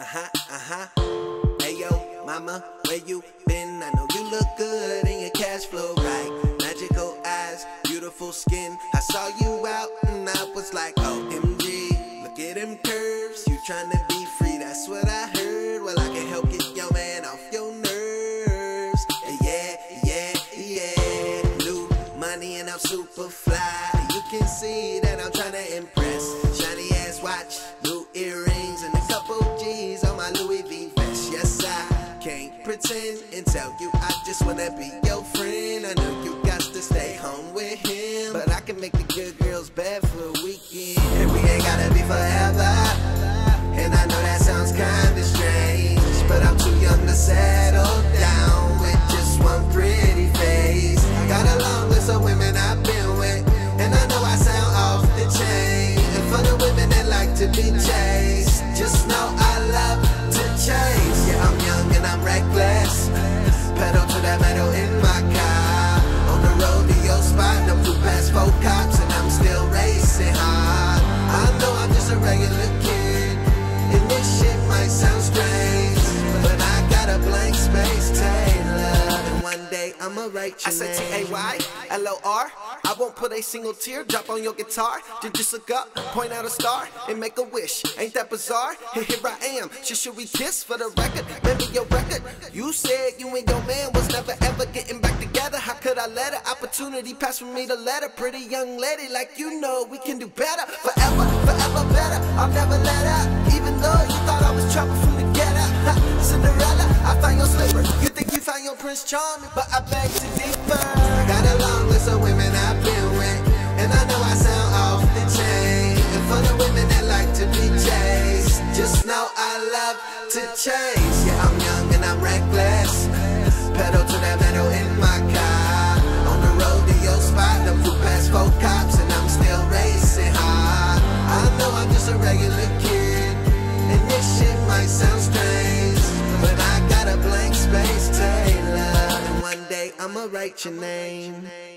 Uh-huh, uh-huh. Hey yo, mama, where you been? I know you look good and your cash flow right. Magical eyes, beautiful skin. I saw you out and I was like, oh MG, look at them curves. You tryna be free, that's what I heard. Well, I can help get your man off your nerves. Yeah, yeah, yeah. New money and I'm super fly. You can see that I'm tryna pretend and tell you I just wanna be your friend. I know you got to stay home with him, but I can make the good girls bad for a weekend. And we ain't gotta be forever. I'ma write your I said. T-A-Y-L-O-R I won't put a single tear drop on your guitar. Did just look up, point out a star And make a wish, ain't that bizarre? And here I am, so should we kiss for the record? Maybe your record? You said you and your man was never ever getting back together. How could I let an opportunity pass for me to let a pretty young lady like you know we can do better? Forever, forever better, I'll never let up Prince Charming But I beg to differ Got a long list of women I've been with, and I know I sound off the chain. And for the women that like to be chased, just know I love to chase. I'ma write your name.